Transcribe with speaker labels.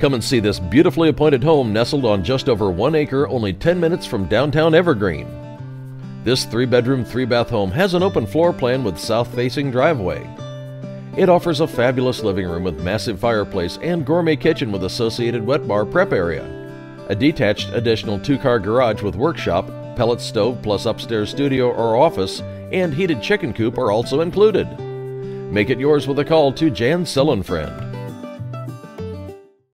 Speaker 1: Come and see this beautifully appointed home nestled on just over one acre, only 10 minutes from downtown Evergreen. This three bedroom, three bath home has an open floor plan with south facing driveway. It offers a fabulous living room with massive fireplace and gourmet kitchen with associated wet bar prep area. A detached additional two car garage with workshop, pellet stove plus upstairs studio or office, and heated chicken coop are also included. Make it yours with a call to Jan Selinfreund.